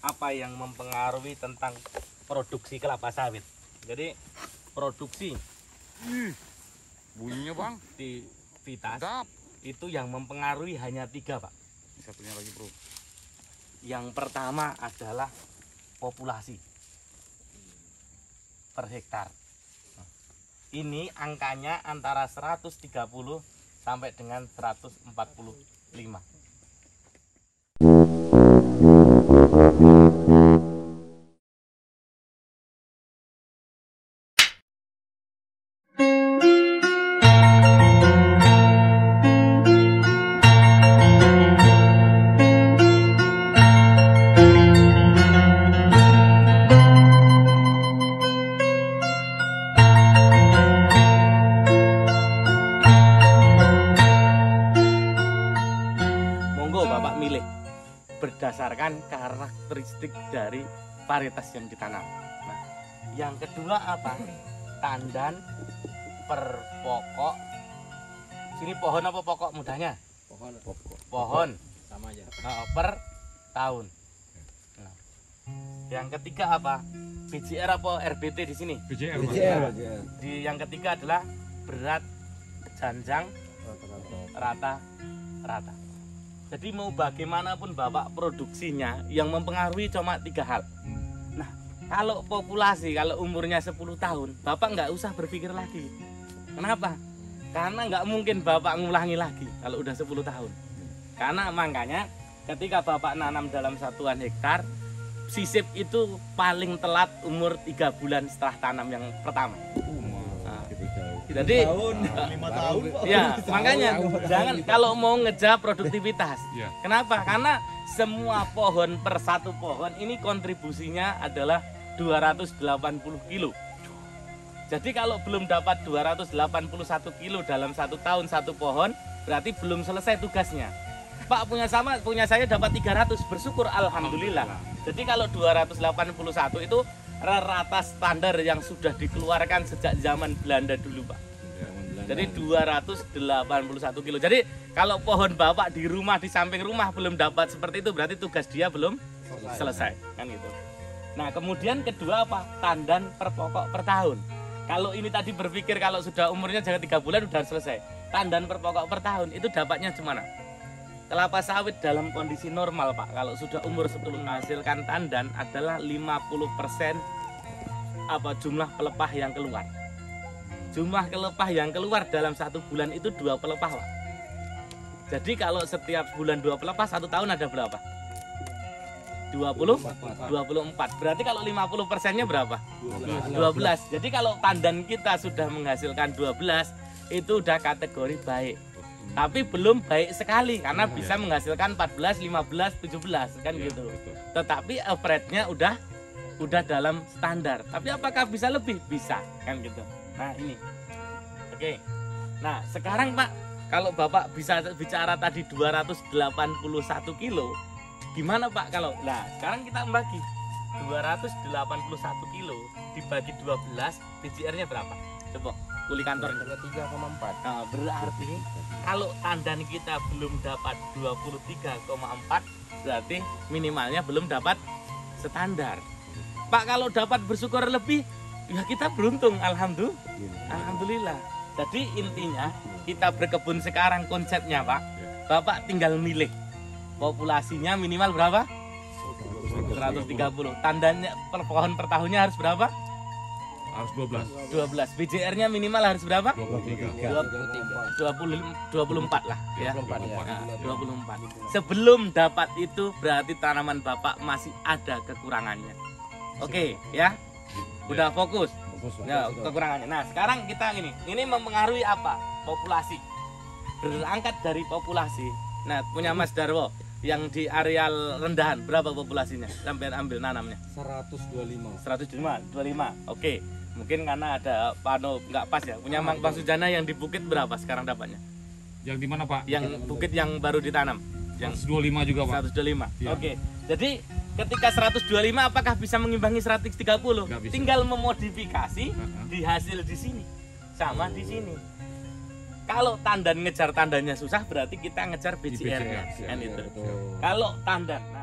apa yang mempengaruhi tentang produksi kelapa sawit. Jadi produksi Bunyinya bang, di Vitas sedap. itu yang mempengaruhi hanya tiga pak. Satunya lagi bro. Yang pertama adalah populasi per hektar. Ini angkanya antara 130 sampai dengan 145. Berdasarkan karakteristik dari varietas yang ditanam. Nah, yang kedua apa? Tandan per pokok. Sini pohon apa pokok mudahnya? pohon Pohon sama aja Nah, per tahun. Nah, yang ketiga apa? BJR apa RBT di sini? BJR BJR Di yang ketiga adalah berat janjang rata rata. Jadi mau bagaimanapun bapak produksinya yang mempengaruhi cuma tiga hal. Nah kalau populasi kalau umurnya 10 tahun bapak nggak usah berpikir lagi. Kenapa? Karena nggak mungkin bapak ngulangi lagi kalau udah 10 tahun. Karena makanya ketika bapak nanam dalam satuan hektar sisip itu paling telat umur tiga bulan setelah tanam yang pertama. Jadi lima tahun Ya, makanya jangan kalau mau ngejar produktivitas. Iya. Kenapa? Karena semua pohon per satu pohon ini kontribusinya adalah 280 kilo. Jadi kalau belum dapat 281 kilo dalam satu tahun satu pohon, berarti belum selesai tugasnya. Pak punya sama, punya saya dapat 300, bersyukur alhamdulillah. Jadi kalau 281 itu rata standar yang sudah dikeluarkan sejak zaman Belanda dulu, Pak. Jadi 281 kilo. Jadi kalau pohon bapak di rumah di samping rumah belum dapat seperti itu berarti tugas dia belum selesai kan gitu. Nah kemudian kedua apa? Tandan per pokok per tahun. Kalau ini tadi berpikir kalau sudah umurnya jangan tiga bulan udah selesai. Tandan per pokok per tahun itu dapatnya gimana? Kelapa sawit dalam kondisi normal pak. Kalau sudah umur 10 menghasilkan tandan adalah 50% apa jumlah pelepah yang keluar jumlah pelepah yang keluar dalam satu bulan itu dua pelepah Pak. Jadi kalau setiap bulan dua pelepah satu tahun ada berapa? 20 24 berarti kalau 50 persennya berapa? 12 jadi kalau tandan kita sudah menghasilkan 12 itu udah kategori baik tapi belum baik sekali karena bisa menghasilkan 14 15 17 kan gitu. tetapi average-nya udah udah dalam standar. Tapi apakah bisa lebih? Bisa kan gitu. Nah ini. Oke. Nah sekarang pak kalau bapak bisa bicara tadi 281 kilo gimana pak kalau nah sekarang kita membagi 281 kilo dibagi 12 BCR nya berapa coba kuli kantor tiga koma empat Nah, berarti kalau tandan kita belum dapat 23,4 berarti minimalnya belum dapat standar. Pak kalau dapat bersyukur lebih ya kita beruntung alhamdulillah. Alhamdulillah. Jadi intinya kita berkebun sekarang konsepnya Pak. Bapak tinggal milih populasinya minimal berapa? 130. Tandanya per pohon per tahunnya harus berapa? Harus 12. 12. BJR-nya minimal harus berapa? 23. 20 24 lah ya. 24 ya. Nah, 24. Sebelum dapat itu berarti tanaman Bapak masih ada kekurangannya. Oke, ya. Udah fokus. Ya, kekurangannya. Nah, sekarang kita ini, ini mempengaruhi apa? Populasi. Berangkat dari populasi. Nah, punya Mas Darwo yang di areal rendahan berapa populasinya? Sampai ambil nanamnya. 125 125, 25. Oke. Mungkin karena ada pano nggak pas ya. Punya Mang Bang Sujana yang di bukit berapa sekarang dapatnya? Yang di mana Pak? Yang bukit yang baru ditanam. Yang 125 juga Pak. 125. Iya. Oke. Jadi ketika 125 apakah bisa mengimbangi 130? Nggak bisa. Tinggal memodifikasi Heeh. di hasil di sini sama di sini. Kalau tandan ngejar tandannya susah berarti kita ngejar BCR-nya BCR, kan siap. itu. Betul. Kalau tandan, nah